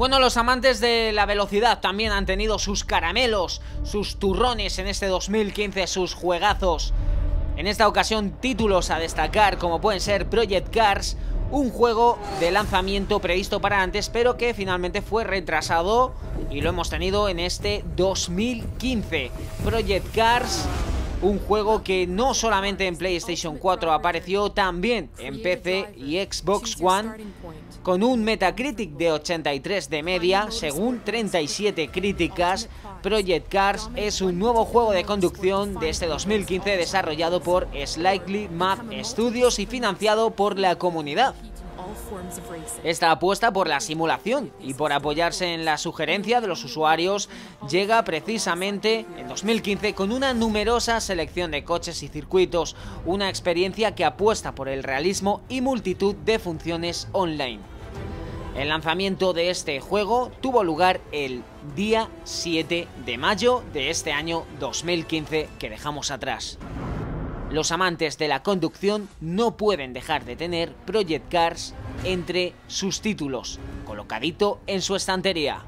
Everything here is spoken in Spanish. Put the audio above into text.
Bueno, los amantes de la velocidad también han tenido sus caramelos, sus turrones en este 2015, sus juegazos. En esta ocasión títulos a destacar como pueden ser Project Cars, un juego de lanzamiento previsto para antes pero que finalmente fue retrasado y lo hemos tenido en este 2015. Project Cars, un juego que no solamente en PlayStation 4 apareció, también en PC y Xbox One con un Metacritic de 83 de media, según 37 críticas, Project Cars es un nuevo juego de conducción de este 2015 desarrollado por Slightly Math Studios y financiado por la comunidad. Esta apuesta por la simulación y por apoyarse en la sugerencia de los usuarios llega precisamente en 2015 con una numerosa selección de coches y circuitos, una experiencia que apuesta por el realismo y multitud de funciones online. El lanzamiento de este juego tuvo lugar el día 7 de mayo de este año 2015 que dejamos atrás. Los amantes de la conducción no pueden dejar de tener Project Cars entre sus títulos, colocadito en su estantería.